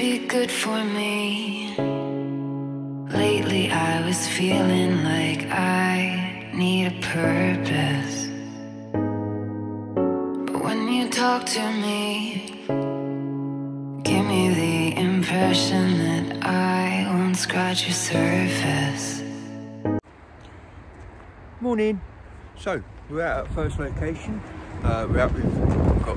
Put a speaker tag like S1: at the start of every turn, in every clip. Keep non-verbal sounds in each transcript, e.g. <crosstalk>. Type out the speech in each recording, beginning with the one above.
S1: be good for me. Lately, I was feeling like I need a purpose. But when you talk to me, give me the impression that I won't scratch your surface.
S2: Morning. So we're out at first location. Uh, we're out with we've got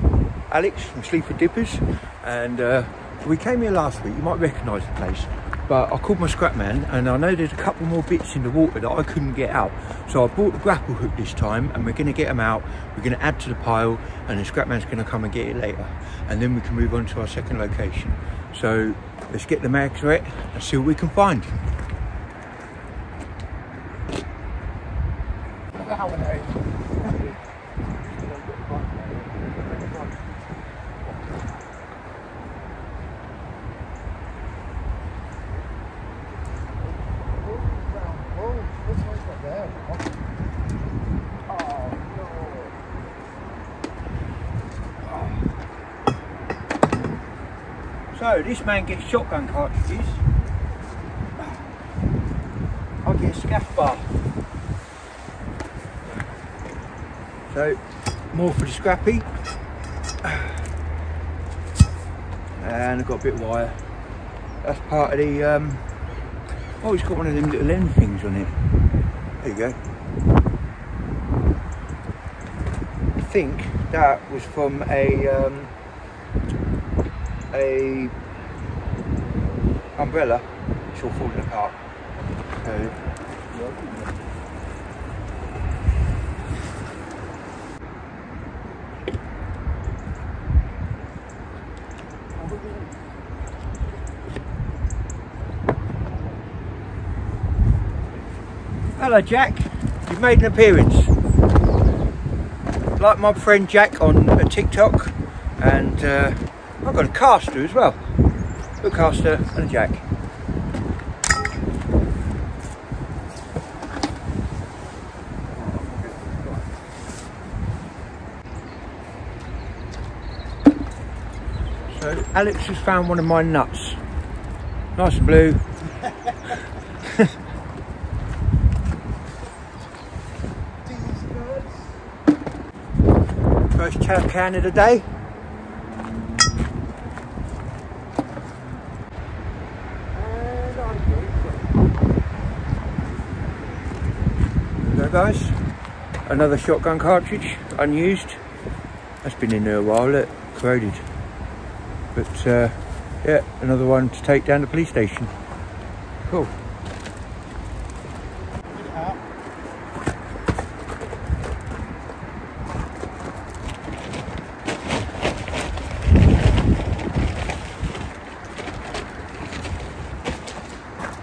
S2: Alex from Sleaford Dippers, and uh, we came here last week. You might recognise the place, but I called my scrap man, and I know there's a couple more bits in the water that I couldn't get out. So I bought the grapple hook this time, and we're going to get them out. We're going to add to the pile, and the scrap man's going to come and get it later, and then we can move on to our second location. So let's get the mags wet and see what we can find. This man gets shotgun cartridges. I get a scaff bar. So more for the scrappy. And I've got a bit of wire. That's part of the um oh it's got one of them little end things on it. There you go. I think that was from a um a umbrella. It's all falling apart. So, Hello Jack, you've made an appearance. Like my friend Jack on uh, TikTok and uh, I've got a caster as well. A caster and a jack. So Alex has found one of my nuts. Nice and blue. <laughs> First chow can of the day. There guys, another shotgun cartridge, unused. That's been in there a while, look, corroded. But uh, yeah, another one to take down the police station. Cool.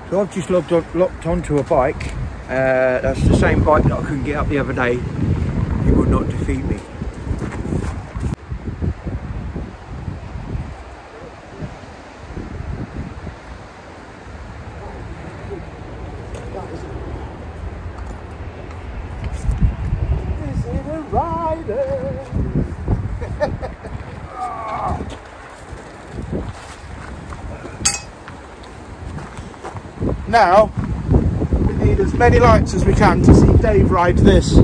S2: So I've just on, locked onto a bike. Uh, that's the same bike that I couldn't get up the other day. It would not defeat me.
S3: Now, we need as many lights as we can to see Dave ride this.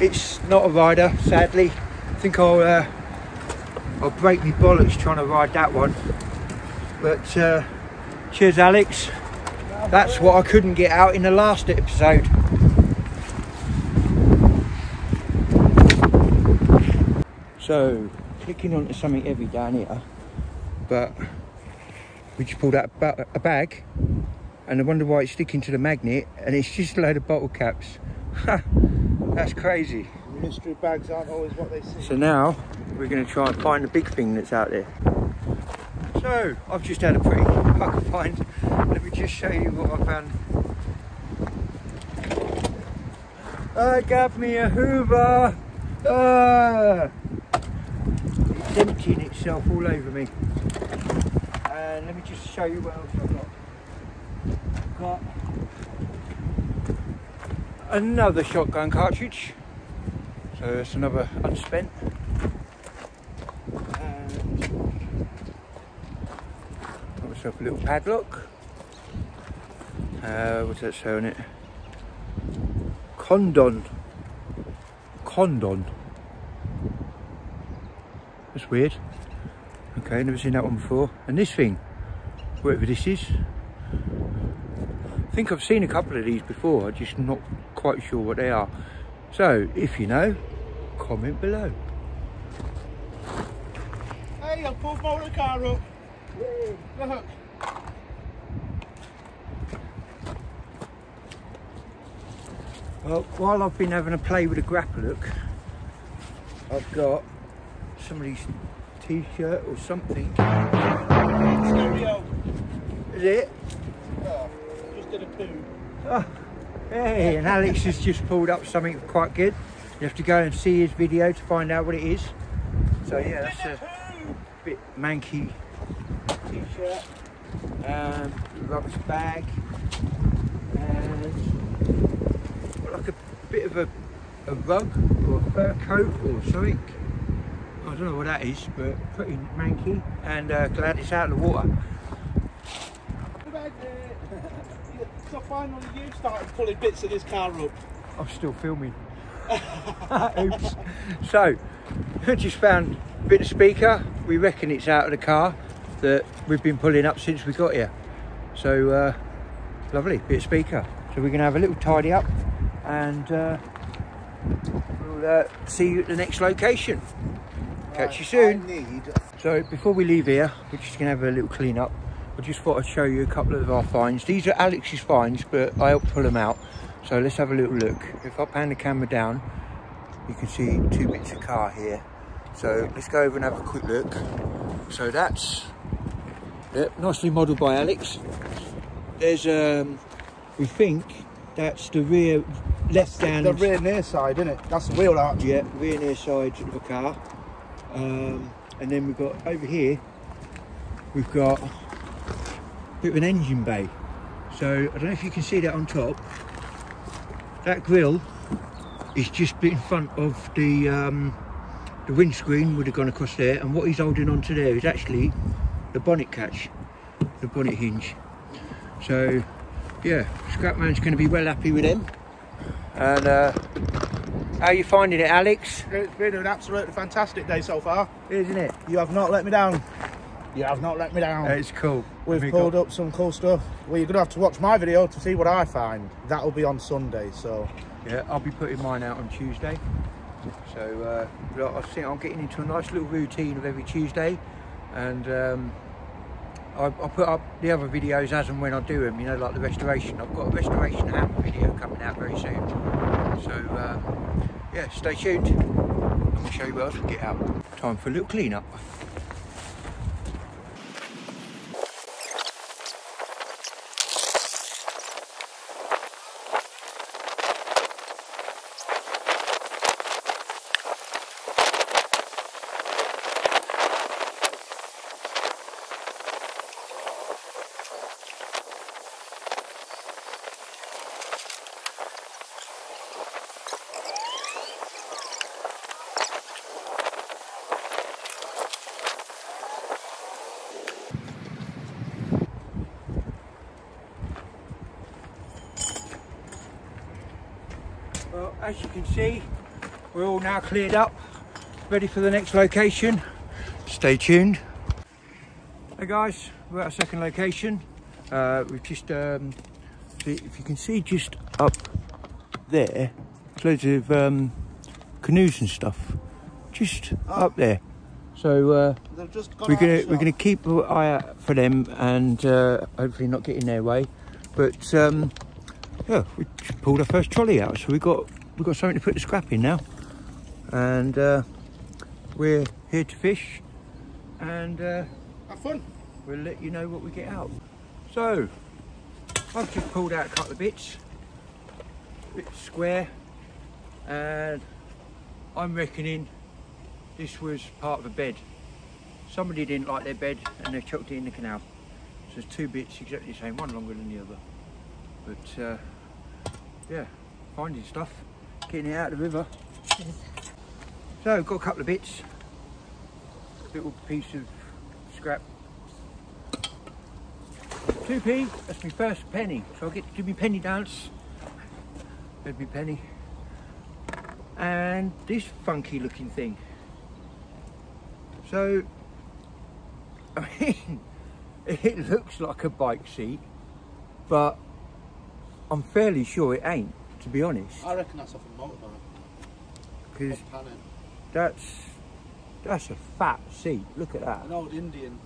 S2: It's not a rider, sadly. I think I'll uh, I'll break my bollocks trying to ride that one. But uh, cheers, Alex. That's what I couldn't get out in the last episode. So, clicking onto something heavy down here, but we just pulled out a ba- a bag, and I wonder why it's sticking to the magnet, and it's just a load of bottle caps. <laughs> That's crazy.
S3: Mystery bags aren't always what they seem.
S2: So now we're going to try and find the big thing that's out there. So I've just had a pretty can <laughs> find. Let me just show you what I found. I got me a Hoover. Ah! It's emptying itself all over me. And let me just show you what else I've got. I've Got another shotgun cartridge. So it's another unspent. And myself a little padlock. Uh, what's that on it? Condon. Condon. That's weird. Okay, never seen that one before. And this thing, whatever this is. I think I've seen a couple of these before, I'm just not quite sure what they are. So, if you know, comment below.
S3: Hey, I've pulled my other car up. Look.
S2: Well, while I've been having a play with a grapple hook, I've got somebody's t-shirt or something.
S3: Stereo.
S2: Is it?
S3: Oh, just did a poo.
S2: Oh, hey, and Alex has just pulled up something quite good. You have to go and see his video to find out what it is. So yeah, that's a bit manky t-shirt, um, rubbish bag, and like a bit of a, a rug or a fur coat or something. I don't know what that is, but pretty manky. And uh, glad it's out of the water. <laughs>
S3: So finally you started pulling bits of this car up.
S2: I'm still filming. <laughs> Oops. So, just found a bit of speaker. We reckon it's out of the car that we've been pulling up since we got here. So, uh, lovely, bit of speaker. So we're going to have a little tidy up and uh, we'll uh, see you at the next location. Catch you soon.
S3: Need
S2: So before we leave here, we're just gonna have a little clean up. I just thought I'd show you a couple of our finds. These are Alex's finds, but I helped pull them out. So let's have a little look. If I pan the camera down, you can see two bits of car here. So let's go over and have a quick look. So that's yep, nicely modelled by Alex. There's um, we think that's the rear left hand
S3: the rear near side, isn't it? That's the wheel arch.
S2: yeah, rear near side of the car. Um, and then we've got over here, we've got a bit of an engine bay. So I don't know if you can see that on top. That grill is just in front of the um, the windscreen would have gone across there, and what he's holding on to there is actually the bonnet catch, the bonnet hinge. So yeah, Scrapman's going to be well happy with him And uh, how you finding it, Alex?
S3: It's been an absolutely fantastic day so far.
S2: Isn't it?
S3: You have not let me down. You have not let me down.
S2: It's cool.
S3: We've
S2: We
S3: pulled up some cool stuff. Well, you're going to have to watch my video to see what I find. That'll be on Sunday, so...
S2: Yeah, I'll be putting mine out on Tuesday. So uh, I think I'm getting into a nice little routine of every Tuesday, and um, I, I put up the other videos as and when I do them. You know, like the restoration. I've got a restoration app video coming out very soon. So um, yeah, stay tuned, and we'll show you what else we get out. Time for a little clean up. Well, as you can see, we're all now cleared up, ready for the next location. Stay tuned. Hey guys, we're at our second location. Uh, we've just, um, see, if you can see just up there, loads of um, canoes and stuff, just up there. So uh, we're gonna we're gonna keep an eye out for them and uh, hopefully not get in their way. But um, yeah, we pulled our first trolley out, so we got we got something to put the scrap in now, and uh, we're here to fish, and uh,
S3: Have fun.
S2: we'll let you know what we get out. So I've just pulled out a couple of bits, a bit square, and I'm reckoning this was part of a bed. Somebody didn't like their bed and they chucked it in the canal. So there's two bits exactly the same, one longer than the other. But uh, yeah, finding stuff, getting it out of the river. So got a couple of bits, little piece of scrap 2p, that's my first penny. So I'll get to do my penny dance. There's my penny. And this funky looking thing. So, I mean, <laughs> it looks like a bike seat, but I'm fairly sure it ain't, to be honest.
S3: I reckon that's off a motorbike.
S2: Because that's, that's a fat seat. Look at that.
S3: An old Indian.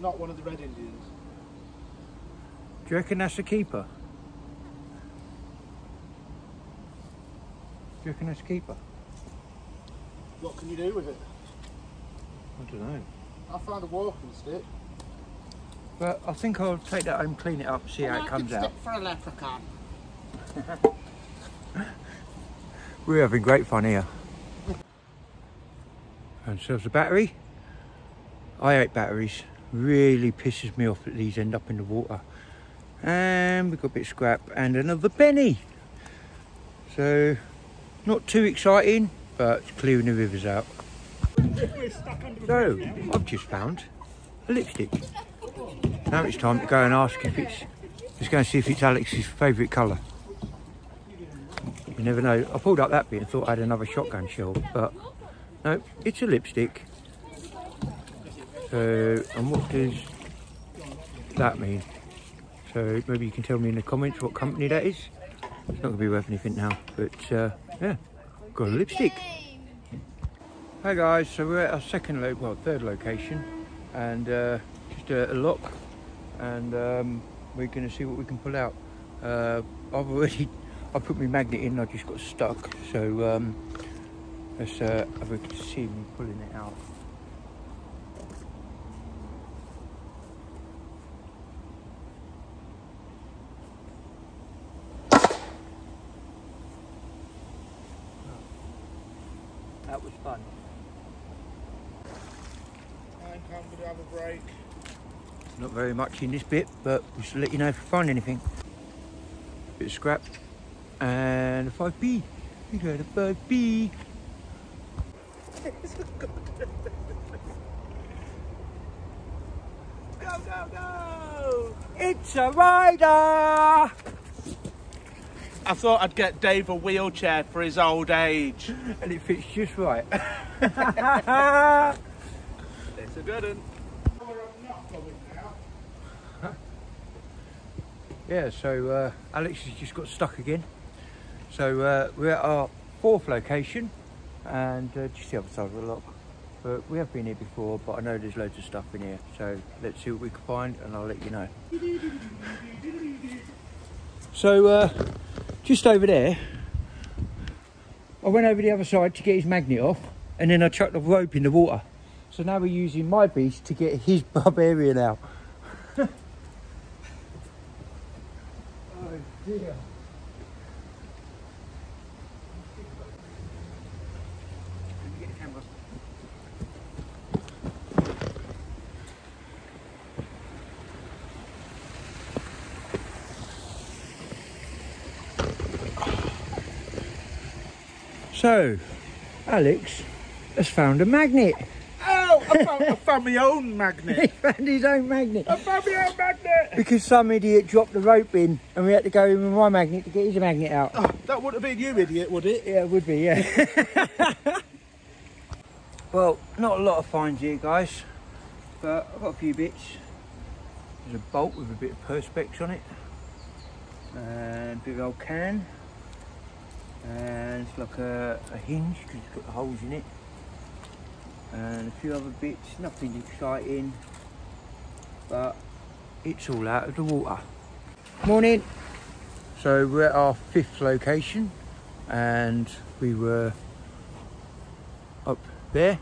S3: Not one of the red Indians.
S2: Do you reckon that's a keeper? Do you reckon that's a keeper?
S3: What can you do with it?
S2: I don't know.
S3: I found a walking stick.
S2: But I think I'll take that home, clean it up, see how it comes out.
S3: for a leprechaun. <laughs>
S2: We're having great fun here. And so a battery. I hate batteries. Really pisses me off that these end up in the water. And we've got a bit of scrap and another penny. So, not too exciting, but clearing the rivers out. So, I've just found a lipstick. Now it's time to go and ask if it's, let's go and see if it's Alex's favourite colour. You never know. I pulled up that bit and thought I had another shotgun shell, but no, it's a lipstick. So, and what does that mean? So maybe you can tell me in the comments what company that is. It's not going to be worth anything now, but uh, yeah, got a lipstick. Hi guys, so we're at our second, lo- well, third location, and uh, just a, a lock, and um, we're going to see what we can pull out. Uh, I've already, I put my magnet in, I just got stuck, so um, let's uh, have a see me pulling it out. That was fun.
S3: I'm going to have a break.
S2: Not very much in this bit, but we should let you know if we find anything. Bit of scrap and a 5p. We got a 5p.
S3: Go, go, go!
S2: It's a rider!
S3: I thought I'd get Dave a wheelchair for his old age.
S2: And it fits just right. <laughs>
S3: It's a good one.
S2: yeah, so uh, Alex has just got stuck again. So uh, we're at our fourth location and uh, just the other side of the lock. But we have been here before, but I know there's loads of stuff in here. So let's see what we can find and I'll let you know. So uh, just over there, I went over the other side to get his magnet off and then I chucked the rope in the water. So now we're using my beast to get his <laughs> barbarian out. <laughs> oh dear. So, Alex has found a magnet.
S3: Oh, I found, I found my own <laughs>
S2: he
S3: magnet.
S2: found his own magnet.
S3: I found my own magnet.
S2: Because some idiot dropped the rope in and we had to go in with my magnet to get his magnet out.
S3: Oh, that would have been you, idiot, would it?
S2: Yeah, it would be, yeah. <laughs> well, not a lot of finds here, guys, but I've got a few bits. There's a bolt with a bit of perspex on it, and a big old can, and it's like a, a hinge because it's got holes in it, and a few other bits, nothing exciting, but it's all out of the water. Morning. So we're at our fifth location and we were up there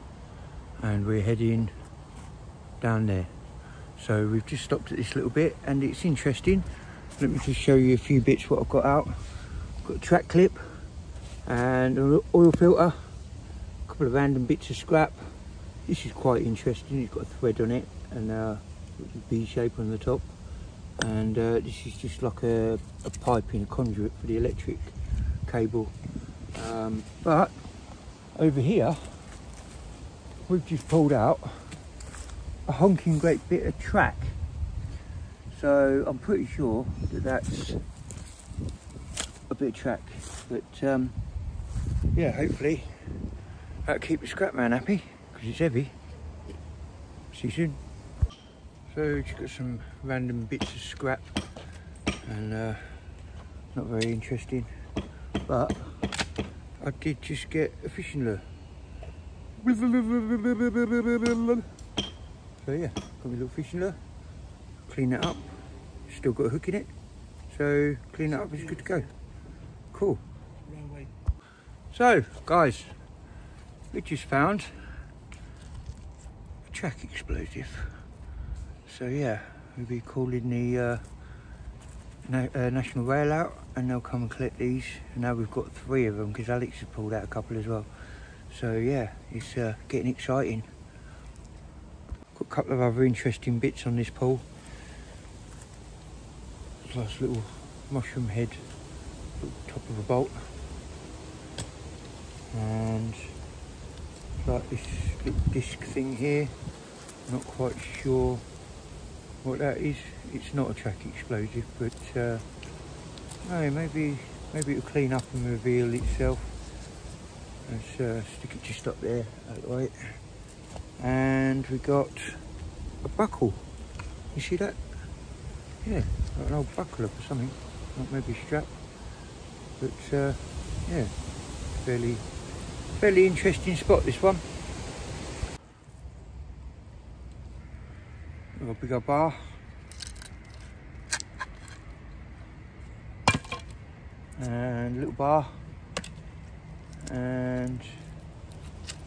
S2: and we're heading down there. So we've just stopped at this little bit and it's interesting. Let me just show you a few bits what I've got out. got a track clip and an oil filter, a couple of random bits of scrap. This is quite interesting, it's got a thread on it and uh, a V shape on the top and uh, this is just like a, a piping, a conduit for the electric cable. Um, but over here, we've just pulled out a honking great bit of track. So I'm pretty sure that that's a bit of track. But um, yeah, hopefully that'll keep the scrap man happy because it's heavy. See you soon. So just got some random bits of scrap and uh, not very interesting. But I did just get a fishing lure. So yeah, got my little fishing lure. Clean it up. Still got a hook in it. So clean it up, it's good to go. Cool. So guys, we just found a track explosive. So yeah, we'll be calling the uh, Na- uh, National Rail out and they'll come and collect these. And now we've got three of them because Alex has pulled out a couple as well. So yeah, it's uh, getting exciting. Got a couple of other interesting bits on this pole. Nice little mushroom head, top of a bolt. And like this disc thing here. Not quite sure what that is. It's not a track explosive, but uh, no, maybe maybe it'll clean up and reveal itself. Let's uh, stick it just up there, that way. And we got a buckle. You see that? Yeah, like an old buckle up or something. Not maybe strap. But uh, yeah, fairly fairly interesting spot this one. A big old bar. And a little bar. And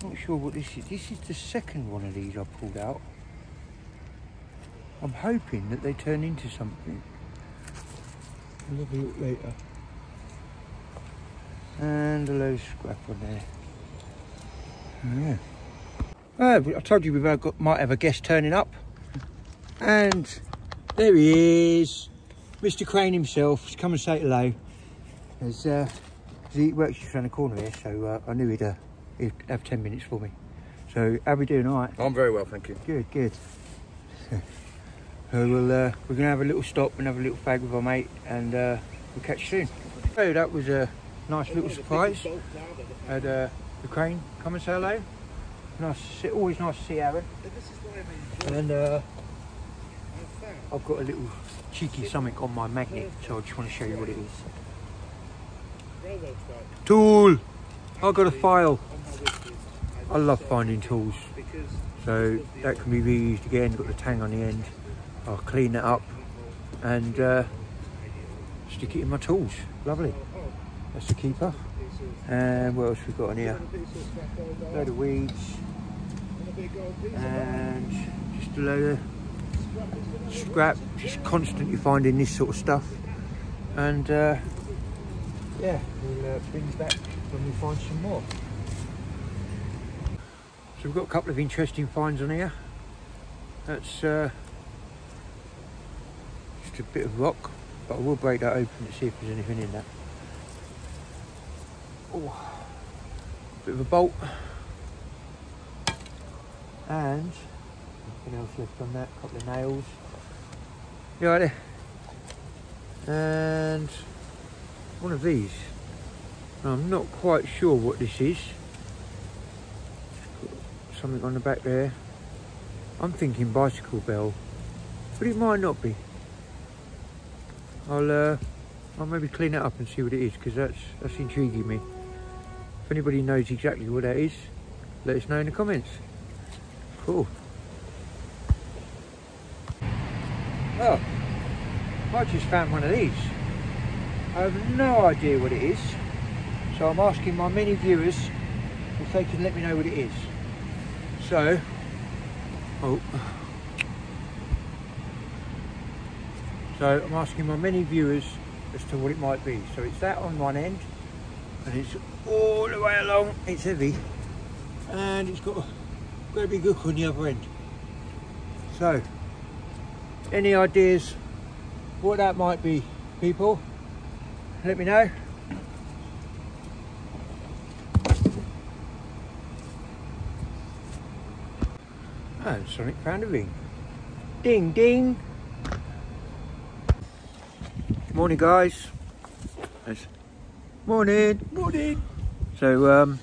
S2: not sure what this is. This is the second one of these I pulled out. I'm hoping that they turn into something. We'll have a look later. And a of scrap on there. Yeah. Uh, I told you we might have a guest turning up. And there he is. Mr. Crane himself. He's come and say hello. As, uh, he works just around the corner here, so uh, I knew he'd, uh, he'd have 10 minutes for me. So, how are we doing? All right?
S4: I'm very well, thank you.
S2: Good, good. <laughs> So we'll uh, we're gonna have a little stop and have a little fag with our mate, and uh, we'll catch you soon. So that was a nice little surprise. Had uh, the crane come and say hello. Nice, always nice to see Aaron. And uh, I've got a little cheeky something on my magnet, so I just want to show you what it is. Tool. I've got a file. I love finding tools. So that can be reused again, got the tang on the end. I'll clean it up and uh, stick it in my tools. Lovely. That's the keeper. And what else we got on here? A load of weeds and just a load of scrap. Just constantly finding this sort of stuff. And uh, yeah, we'll uh, bring back when we find some more. So we've got a couple of interesting finds on here. That's uh, just a bit of rock, but I will break that open to see if there's anything in that. Oh, bit of a bolt. And nothing else left on that, A couple of nails. You right there? And one of these. I'm not quite sure what this is something on the back there. I'm thinking bicycle bell, but it might not be. I'll uh, I'll maybe clean it up and see what it is because that's that's intriguing me. If anybody knows exactly what that is, let us know in the comments. Cool. Well, I just found one of these. I have no idea what it is, so I'm asking my many viewers if they can let me know what it is. So, oh. So I'm asking my many viewers as to what it might be. So it's that on one end, and it's all the way along. It's heavy, and it's got a big hook on the other end. So, any ideas what that might be, people? Let me know. Oh, and Sonik found a ring. Ding ding. Good Morning, guys. Morning.
S3: Morning.
S2: So, um,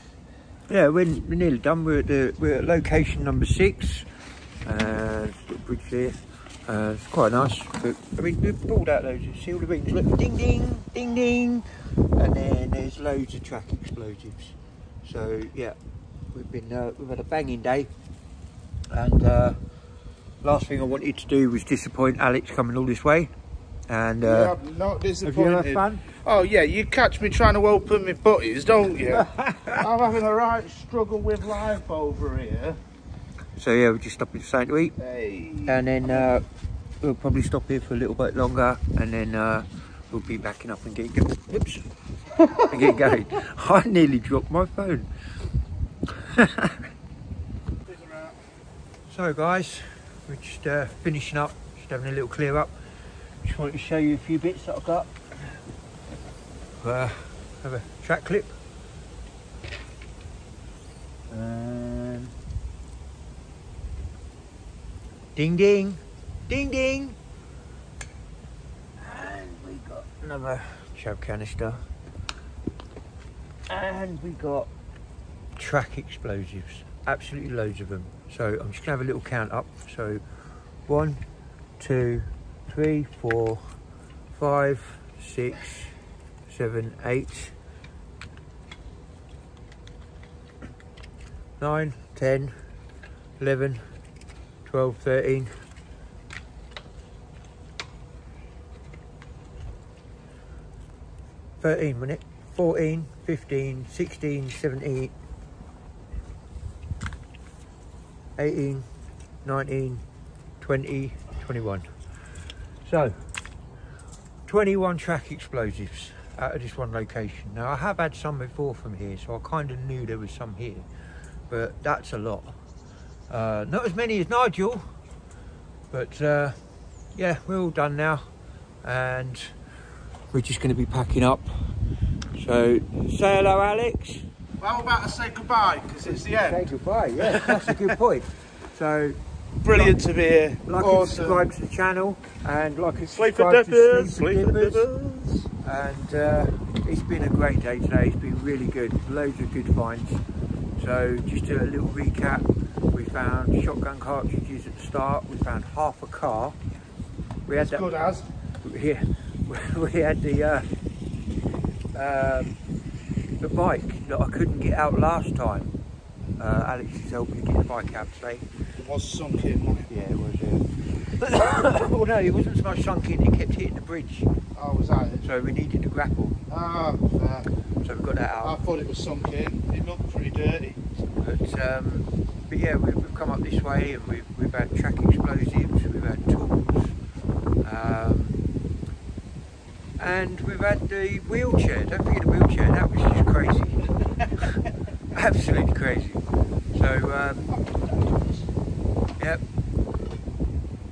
S2: yeah, we're, we're nearly done. We're at the we're at location number six. Uh, little bridge there. Uh, it's quite nice. But, I mean, we've pulled out loads. All the rings? Look, ding, ding, ding, ding, and then there's loads of track explosives. So, yeah, we've been uh, we've had a banging day. And uh, last thing I wanted to do was disappoint Alex coming all this way. And
S3: yeah,
S2: uh,
S3: I'm not
S2: have you
S3: disappointed.
S2: had fun?
S3: Oh yeah, you catch me trying to open my butties, don't you? <laughs> I'm having a right struggle with life over here.
S2: So yeah, we're just stopping for something to eat.
S3: Hey.
S2: and then uh, we'll probably stop here for a little bit longer and then uh, we'll be backing up and getting go- whoops and get going <laughs> I nearly dropped my phone <laughs> so guys we're just uh, finishing up just having a little clear up just wanted to show you a few bits that I've got uh, have a track clip and Ding ding, ding ding. And we got another shell canister. And we got track explosives. Absolutely loads of them. So I'm just gonna have a little count up. So one, two, three, four, five, six, seven, eight, nine, ten, eleven. 12, 13. Thirteen minute, 14, 15, 16, 17, 18, 19, 20, 21. So, 21 track explosives out of this one location. Now, I have had some before from here, so I kind of knew there was some here, but that's a lot. Uh, not as many as Nigel, but uh, yeah, we're all done now, and we're just going to be packing up. So say hello, Alex.
S3: Well, I'm about to say goodbye because it's the end.
S2: Say goodbye. Yeah, that's a good point. <laughs> So
S3: Brilliant to be here.
S2: like and subscribe to the channel, and like and
S3: Sleaford
S2: subscribe to
S3: dippers.
S2: Sleep
S3: Sleaford
S2: for Dippers.
S3: dippers.
S2: and uh, it's been a great day today. It's been really good, loads of good finds. So just do a little recap. We found shotgun cartridges at the start. We found half a car. We had that.
S3: Good as. <laughs>
S2: Yeah, <laughs> we had the uh, um, the bike that I couldn't get out last time. Uh, Alex is helping me get the bike out today.
S3: It was sunk in. wasn't it?
S2: Yeah, it was. Uh... well, <coughs> no, it wasn't so much sunk in. It kept hitting the bridge,
S3: Oh, was that it?
S2: so we needed to grapple.
S3: Ah, fair.
S2: So we got that out.
S3: I thought it was sunk in. It looked pretty dirty.
S2: But um, but yeah, we, we've come up this way and we've we've had track explosives, we've had tools, um, and we've had the wheelchair. Don't forget the wheelchair. That was just crazy, <laughs> absolutely crazy. So um, yep.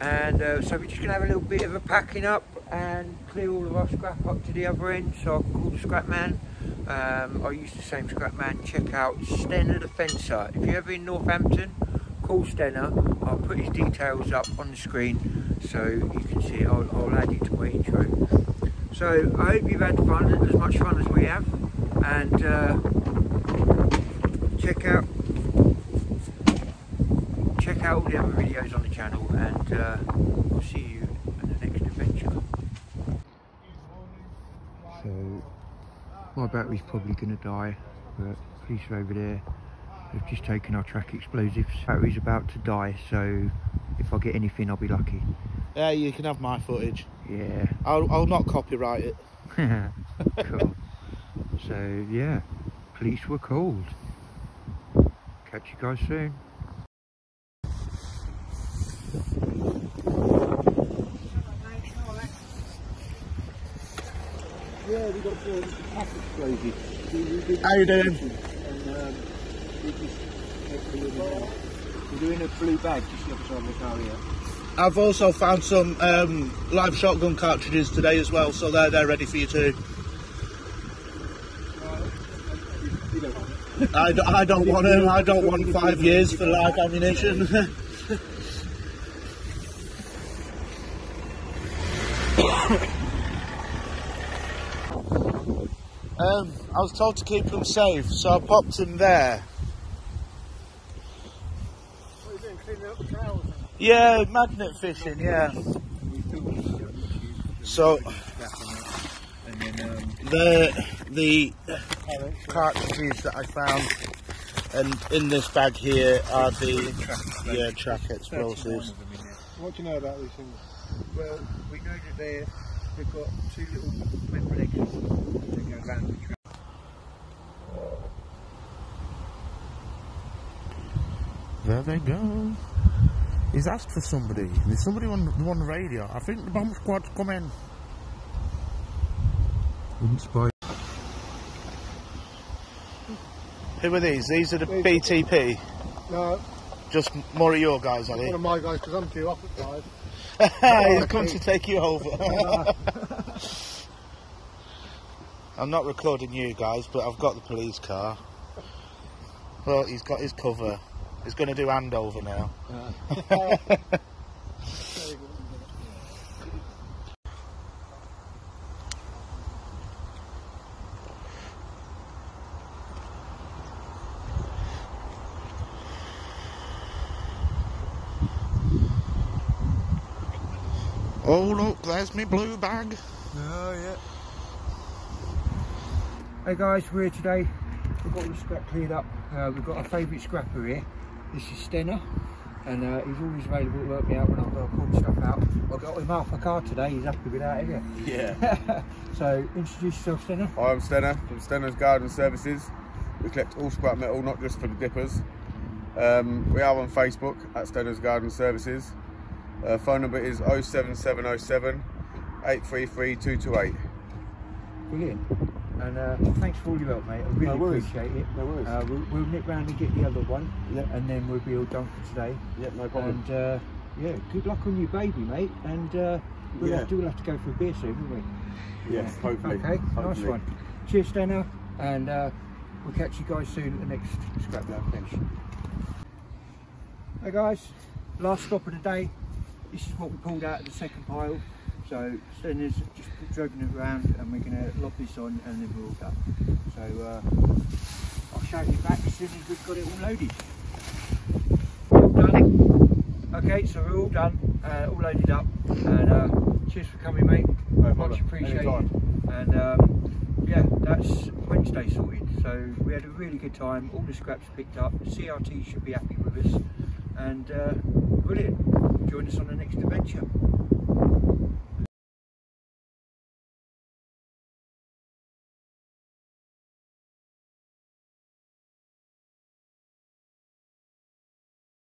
S2: And uh, so we're just gonna have a little bit of a packing up and clear all of our scrap up to the other end. So I can call the scrap man. Um, I use the same scrap man. Check out Stenner the Fencer. If you're ever in Northampton, call Stenner. I'll put his details up on the screen so you can see it. I'll, I'll add it to my intro. So I hope you've had fun, as much fun as we have, and uh, check out out all the other videos on the channel, and uh, I'll see you in the next adventure. So my battery's probably going to die, but police are over there. They've just taken our track explosives. Battery's about to die, so if I get anything, I'll be lucky.
S3: Yeah, you can have my footage.
S2: Yeah.
S3: I'll, I'll not copyright it. <laughs>
S2: cool. So yeah, police were called. Catch you guys soon. Yeah, we got the pack explosives.
S3: How you doing?
S2: And um, we just we're doing a blue bag just the other side of the car here.
S3: I've also found some um, live shotgun cartridges today as well, so they're they're ready for you too. I, I don't want them. I don't want five years for live ammunition. <laughs> Um, I was told to keep them safe, so I popped him there.
S4: What are you doing, cleaning up the cows?
S3: Yeah, magnet fishing, yeah. So,
S2: And um,
S3: the the cartridges that I found, and in this bag here are the yeah track explosives.
S4: What do you know about these things?
S2: Well, we know that they're, they've got two little metal legs that go around the track.
S3: There they go. He's asked for somebody. There's somebody on, on the radio. I think the bomb squad's coming.
S2: Wouldn't surprise
S3: Who are these? These are the BTP.
S4: No,
S3: Just more of your guys, are they?
S4: one of my guys, because I'm too off at five. <laughs>
S3: He's come to take you over. <laughs> I'm not recording you guys, but I've got the police car. Well, he's got his cover. He's going to do handover now. <laughs> Oh look, there's me blue bag.
S2: Oh yeah. Hey guys, we're here today. We've got all the scrap cleared up. Uh, we've got our favourite scrapper here. This is Stenner, and uh, he's always available to work me out when I've got to pull stuff out. I got him out my car today. He's happy with that, isn't he?
S5: Yeah. <laughs>
S2: so introduce yourself, Stenner.
S5: Hi, I'm Stenner from Stenner's Garden Services. We collect all scrap metal, not just for the dippers. Um, we are on Facebook at Stenner's Garden Services. Uh, phone number is 07707 833 228.
S2: Brilliant. And uh, thanks for all your help, mate. I really
S5: No
S2: appreciate it.
S5: No worries.
S2: Uh, we'll, we'll nip round and get the other one,
S5: Yep.
S2: and then we'll be all done for today.
S5: Yep, no problem.
S2: And uh, yeah, good luck on your baby, mate. And uh, we'll,
S5: Yeah.
S2: have to, we'll have to go for a beer soon, won't we?
S5: yes, hopefully.
S2: Okay, nice one. Cheers, Stenner, and uh, we'll catch you guys soon at the next scrap location. Hey guys, last stop of the day. This is what we pulled out of the second pile. So Stenner's just dragging it around, and we're going to lob this on, and then we're all done. So uh, I'll shout you back as soon as we've got it all loaded. All done. Okay, so we're all done, uh, all loaded up, and uh, cheers for coming, mate.
S5: No
S2: Much appreciated. And um, yeah, that's Wednesday sorted. So we had a really good time. All the scraps picked up. CRT should be happy with us. And uh, brilliant. Join us on the next adventure.